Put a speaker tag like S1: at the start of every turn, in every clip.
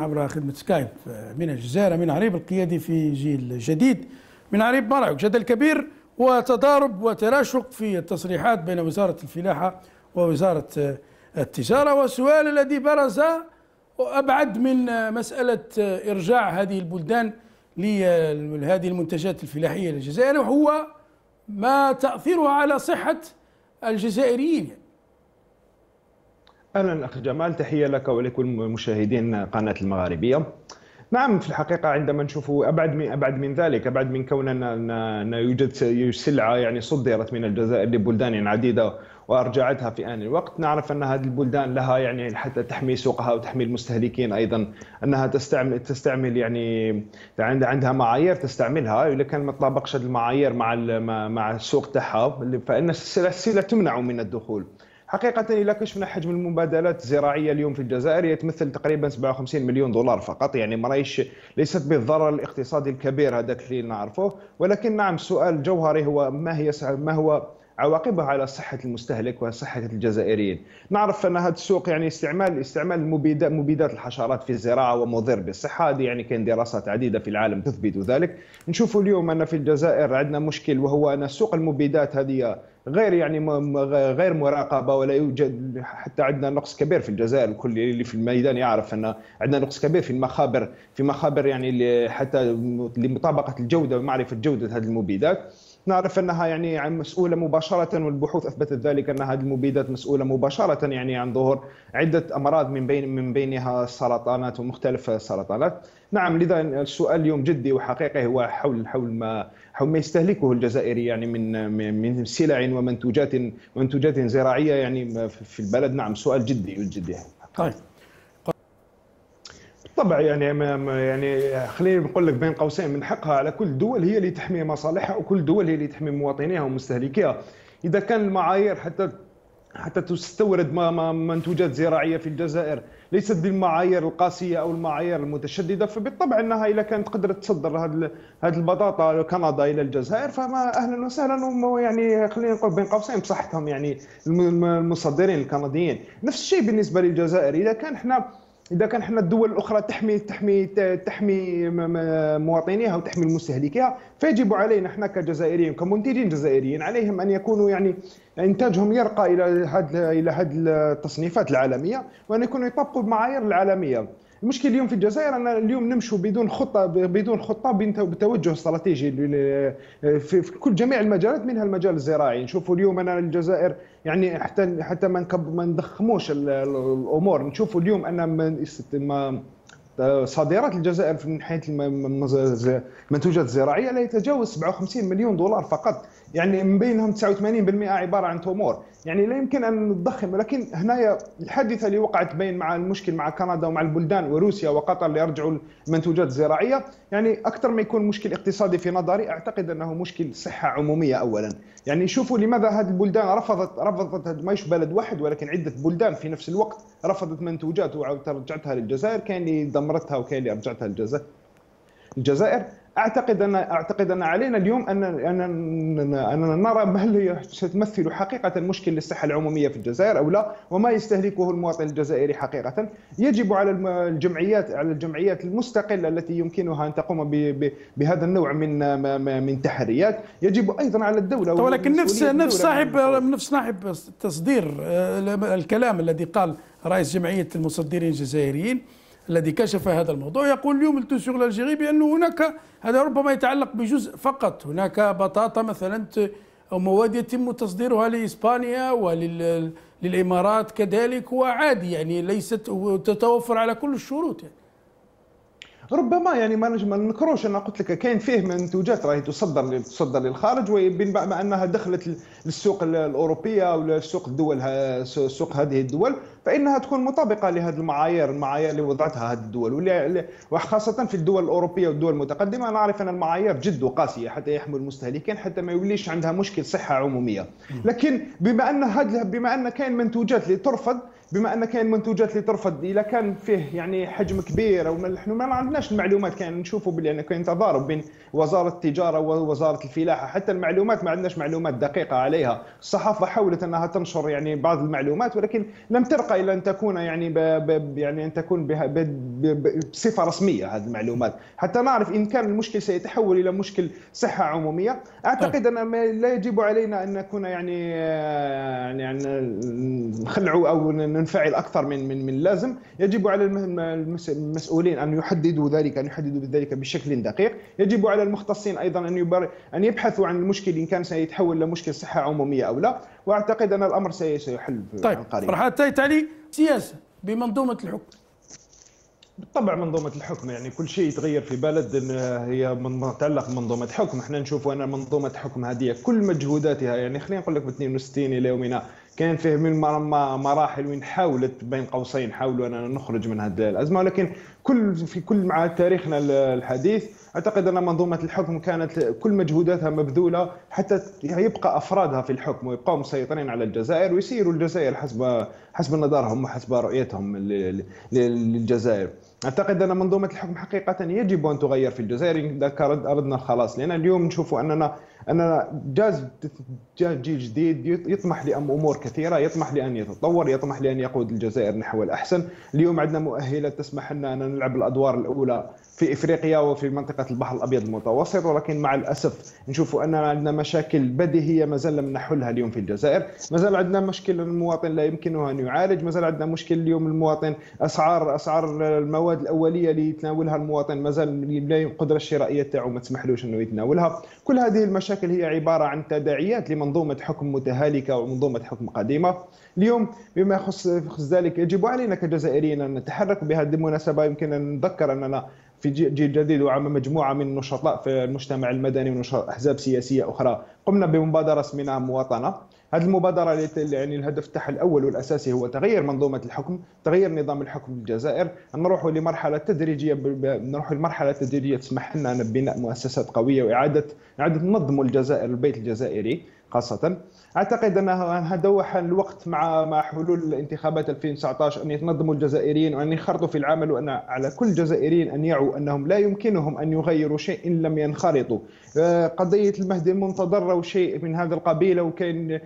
S1: عبر خدمة سكايب. من الجزائر من عريب القيادي في جيل جديد. من عريب مرعوك جدل كبير وتضارب وتراشق في التصريحات بين وزارة الفلاحة ووزارة التجارة. والسؤال الذي برز أبعد من مسألة إرجاع هذه البلدان لهذه المنتجات الفلاحية للجزائر وهو ما تأثيرها على صحة الجزائريين.
S2: أهلا اخ جمال تحية لك ولكل مشاهدين قناة المغاربية. نعم في الحقيقة عندما نشوف أبعد من أبعد من ذلك أبعد من كون ان يوجد سلعه يعني صدرت من الجزائر لبلدان عديدة وأرجعتها في آن الوقت. نعرف أن هذه البلدان لها يعني حتى تحمي سوقها وتحمي المستهلكين أيضا أنها تستعمل تستعمل يعني عندها معايير تستعملها. إذا كان ما طابقش المعايير مع مع السوق تاعها فإن السلع تمنع من الدخول. حقيقة إذا كشفنا حجم المبادلات الزراعية اليوم في الجزائر يتمثل تقريبا 57 مليون دولار فقط. يعني مرايش ليست بالضرر الاقتصادي الكبير هذاك اللي نعرفه. ولكن نعم السؤال الجوهري هو ما هي ما هو عواقبها على صحة المستهلك وصحة الجزائريين؟ نعرف أن هذا السوق يعني استعمال استعمال مبيدات الحشرات في الزراعة ومضر بالصحة. هذه يعني كاين دراسات عديدة في العالم تثبت ذلك. نشوف اليوم أن في الجزائر عندنا مشكل وهو أن سوق المبيدات هذه غير يعني غير مراقبة ولا يوجد حتى عندنا نقص كبير في الجزائر الكل اللي في الميدان يعرف أن عندنا نقص كبير في المخابر في مخابر يعني حتى لمطابقة الجودة ومعرفة جودة هذه المبيدات. نعرف أنها يعني عن مسؤولة مباشرة والبحوث أثبتت ذلك أن هذه المبيدات مسؤولة مباشرة يعني عن ظهور عدة أمراض من بين من بينها السرطانات ومختلف السرطانات نعم لذا السؤال اليوم جدي وحقيقي هو حول حول ما حول ما يستهلكه الجزائري يعني من من سلع ومنتوجات منتوجات زراعية يعني في البلد. نعم سؤال جدي جدي. طيب. بالطبع يعني يعني خليني نقول لك بين قوسين من حقها على كل دول هي اللي تحمي مصالحها وكل دول هي اللي تحمي مواطنيها ومستهلكيها. إذا كان المعايير حتى حتى تستورد منتوجات زراعية في الجزائر ليست بالمعايير القاسية أو المعايير المتشددة فبالطبع إنها إذا كانت قدرت تصدر هذه هذه البطاطا كندا إلى الجزائر فما أهلا وسهلا. يعني خلينا نقول بين قوسين بصحتهم يعني المصدرين الكنديين. نفس الشيء بالنسبة للجزائر. إذا كان إحنا إذا كان إحنا الدول الأخرى تحمي تحمي تحمي مواطنيها وتحمي مستهلكيها فيجب علينا إحنا كجزائريين كمنتجين جزائريين عليهم أن يكونوا يعني إنتاجهم يرقى إلى هذه إلى هذه التصنيفات العالمية وأن يكونوا يطبقوا المعايير العالمية. المشكل اليوم في الجزائر أن اليوم نمشوا بدون خطة بدون خطة بتوجه استراتيجي في كل جميع المجالات منها المجال الزراعي. نشوفوا اليوم أن الجزائر يعني حتى حتى ما ما نضخموش الأمور. نشوفوا اليوم أن ما صادرات الجزائر من حيث المنتوجات الزراعية لا يتجاوز 57 مليون دولار فقط. يعني من بينهم 89% عبارة عن تمور يعني لا يمكن أن نضخم ولكن هنايا الحادثة اللي وقعت بين مع المشكل مع كندا ومع البلدان وروسيا وقطر اللي يرجعوا المنتوجات الزراعية يعني أكثر ما يكون مشكل اقتصادي في نظري أعتقد أنه مشكل صحة عمومية اولا. يعني شوفوا لماذا هذه البلدان رفضت رفضت ما بلد واحد ولكن عدة بلدان في نفس الوقت رفضت منتوجات ورجعتها للجزائر. كاين اللي دمرتها وكاين اللي رجعتها للجزائر. الجزائر أعتقد ان أعتقد أن علينا اليوم ان ان ان نرى ما هي ستمثل حقيقة مشكل للصحة العمومية في الجزائر أو لا وما يستهلكه المواطن الجزائري حقيقة. يجب على الجمعيات على الجمعيات المستقلة التي يمكنها أن تقوم بهذا النوع من من تحريات يجب أيضا على الدولة
S1: ولكن نفس نفس صاحب نفس صاحب تصدير آه، الكلام الذي قال رئيس جمعية المصدرين الجزائريين الذي كشف هذا الموضوع يقول اليوم التوسيغ الجزائري بأنه هناك هذا ربما يتعلق بجزء فقط هناك بطاطا مثلا أو مواد يتم تصديرها لإسبانيا وللإمارات كذلك وعادي يعني ليست تتوفر على كل الشروط يعني.
S2: ربما يعني ما ما نكروش أنا قلت لك كاين فيه منتوجات راهي تصدر تصدر للخارج وبما أنها دخلت للسوق الأوروبية أو لسوق الدول سوق هذه الدول. فإنها تكون مطابقة لهذه المعايير المعايير اللي وضعتها هذه الدول وخاصة في الدول الأوروبية والدول المتقدمة. نعرف أن المعايير جد قاسيه حتى يحمل المستهلكين حتى ما يوليش عندها مشكل صحة عمومية. لكن بما أن هذا بما أن كاين منتوجات اللي ترفض بما أن كاين منتوجات اللي ترفض اذا كان فيه يعني حجم كبير أو نحن ما عندناش المعلومات. كان نشوفوا بلي ان كاين تضارب بين وزارة التجارة ووزارة الفلاحة. حتى المعلومات ما عندناش معلومات دقيقة عليها. الصحافة حاولت أنها تنشر يعني بعض المعلومات ولكن لم ترقى إلى أن تكون يعني ب ب يعني أن تكون بصفة رسمية هذه المعلومات. حتى نعرف إن كان المشكل سيتحول إلى مشكل صحة عمومية. أعتقد أن لا يجب علينا أن نكون يعني يعني نخلعوا أو ننفعل أكثر من من من اللازم يجب على المسؤولين أن يحددوا ذلك أن يحددوا ذلك بشكل دقيق. يجب على المختصين أيضا أن يبر أن يبحثوا عن المشكل إن كان سيتحول لمشكل صحة عمومية أو لا. وأعتقد أن الأمر سيحل
S1: طيب قريبا فرحات سياسة بمنظومة الحكم.
S2: بالطبع منظومة الحكم يعني كل شيء يتغير في بلد هي متعلق بمنظومة حكم. إحنا نشوفوا أن منظومة حكم هذه كل مجهوداتها يعني خلينا نقول لك ب 62 إلى يومنا كان فيه من مراحل وين حاولت بين قوسين حاولوا أننا نخرج من هذه الأزمة ولكن كل في كل مع تاريخنا الحديث أعتقد أن منظومة الحكم كانت كل مجهوداتها مبذولة حتى يبقى أفرادها في الحكم ويبقوا مسيطرين على الجزائر ويسيروا الجزائر حسب حسب نظرهم وحسب رؤيتهم للجزائر. أعتقد أن منظومة الحكم حقيقة يجب أن تغير في الجزائر إذا أردنا الخلاص لأن اليوم نشوف اننا أننا جاز جيل جديد يطمح لامور كثيرة يطمح لأن يتطور يطمح لأن يقود الجزائر نحو الأحسن. اليوم عندنا مؤهلات تسمح لنا أن نلعب الأدوار الأولى. في إفريقيا وفي منطقة البحر الأبيض المتوسط ولكن مع الأسف نشوف أن عندنا مشاكل بديهية ما زال لم نحلها اليوم في الجزائر. ما زال عندنا مشكل المواطن لا يمكنه أن يعالج ما زال عندنا مشكل اليوم المواطن اسعار أسعار المواد الأولية اللي يتناولها المواطن ما زال القدره الشرائية تاعو ما تسمحلوش أنه يتناولها. كل هذه المشاكل هي عبارة عن تداعيات لمنظومة حكم متهالكة ومنظومة حكم قديمة. اليوم بما يخص ذلك يجب علينا كجزائريين أن نتحرك بهذه المناسبة يمكن أن نتذكر أننا في جيل جديد وعم مجموعة من النشطاء في المجتمع المدني أحزاب سياسية أخرى. قمنا بمبادرة اسمها مواطنة. هذه المبادرة يعني الهدف تاعها الأول والأساسي هو تغيير منظومة الحكم تغيير نظام الحكم في الجزائر. نروح لمرحلة تدريجية نروح لمرحلة تدريجية تسمح لنا بناء مؤسسات قوية وإعادة إعادة نظم الجزائر البيت الجزائري. خاصة. أعتقد أن هذا هو الوقت مع مع حلول الانتخابات 2019 أن يتنظموا الجزائريين وأن ينخرطوا في العمل وأن على كل الجزائريين أن يعوا أنهم لا يمكنهم أن يغيروا شيء إن لم ينخرطوا. آه، قضية المهدي المنتظر أو شيء من هذا القبيل أو كاين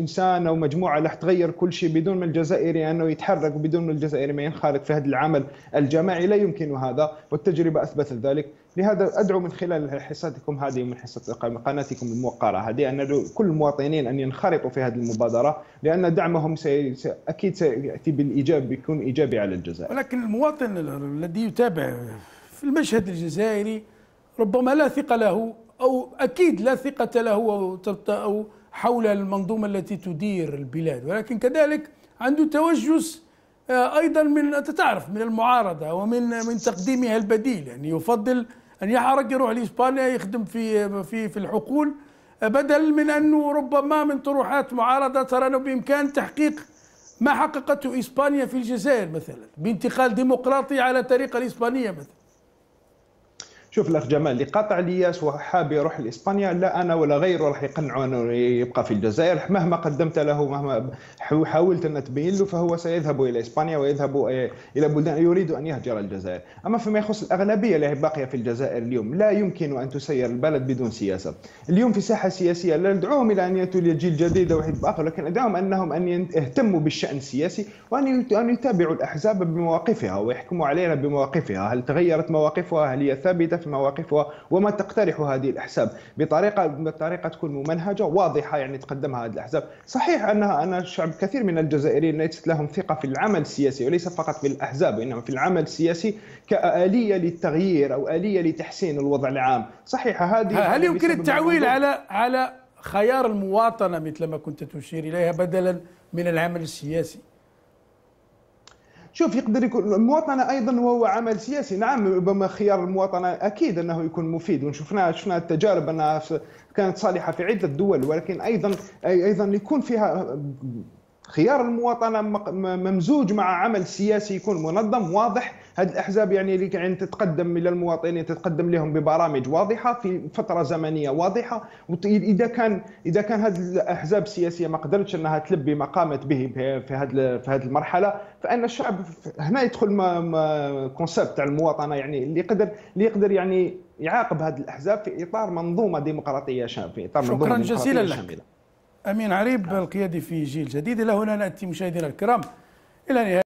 S2: إنسان أو مجموعة راح تغير كل شيء بدون ما الجزائري أنه يتحرك وبدون ما الجزائري ما ينخرط في هذا العمل الجماعي لا يمكن هذا والتجربة أثبتت ذلك. لهذا أدعو من خلال حصتكم هذه من حصة قناتكم الموقرة. هذه أن ندعو كل المواطنين أن ينخرطوا في هذه المبادرة لأن دعمهم سي... أكيد سيأتي بالإيجاب بيكون إيجابي على الجزائر.
S1: ولكن المواطن الذي يتابع في المشهد الجزائري ربما لا ثقة له أو أكيد لا ثقة له أو حول المنظومة التي تدير البلاد. ولكن كذلك عنده توجس آه، أيضا من أنت تعرف من المعارضة ومن من تقديمها البديل. يعني يفضل أن يحرق يروح لاسبانيا يخدم في في في الحقول. بدل من انه ربما من طروحات معارضة ترى أنه بإمكان تحقيق ما حققته إسبانيا في الجزائر مثلا بانتقال ديمقراطي على طريقه الإسبانية مثلا.
S2: شوف الأخ جمال اللي قاطع الياس وحاب يروح لإسبانيا لا أنا ولا غيره راح يقنعوا إنه يبقى في الجزائر. مهما قدمت له مهما حاولت أن تبين له فهو سيذهب إلى إسبانيا ويذهب إلى بلدان يريد أن يهجر الجزائر. أما فيما يخص الأغلبية اللي باقية في الجزائر اليوم لا يمكن أن تسير البلد بدون سياسة. اليوم في ساحة سياسية لا ندعوهم إلى أن يأتوا لجيل جديد أو آخر لكن أدعوهم أنهم أن يهتموا بالشأن السياسي وأن أن يتابعوا الأحزاب بمواقفها ويحكموا عليها بمواقفها. هل تغيرت مواقفها؟ هل هي ثابتة؟ مواقفها وما تقترح هذه الاحزاب بطريقه بطريقة تكون ممنهجة واضحة يعني تقدمها هذه الأحزاب. صحيح انها أن الشعب كثير من الجزائريين ليست لهم ثقة في العمل السياسي وليس فقط في الاحزاب وإنما في العمل السياسي كآلية للتغيير أو آلية لتحسين الوضع العام. صحيح هذه
S1: هل يمكن التعويل على على خيار المواطنة مثل ما كنت تشير إليها بدلا من العمل السياسي؟
S2: شوف يقدر يكون المواطنة أيضا وهو عمل سياسي. نعم ربما خيار المواطنة أكيد أنه يكون مفيد. وشفنا شفنا التجارب أنها كانت صالحة في عدة دول ولكن أيضا أيضا يكون فيها خيار المواطنة ممزوج مع عمل سياسي يكون منظم واضح. هذه الأحزاب يعني اللي يعني تتقدم إلى المواطنين تتقدم لهم ببرامج واضحة في فترة زمنية واضحة. إذا كان إذا كان هذه الأحزاب السياسية ما قدرتش إنها تلبي ما قامت به في هذه في هذه المرحلة فإن الشعب هنا يدخل كونسيبت تاع المواطنة يعني اللي يقدر اللي يقدر يعني يعاقب هذه الأحزاب في إطار منظومة ديمقراطية شامله في
S1: إطار منظومة شكرا جزيلا لك. أمين عريب القيادي في جيل جديد. إلى هنا نأتي مشاهدينا الكرام. إلى نهاية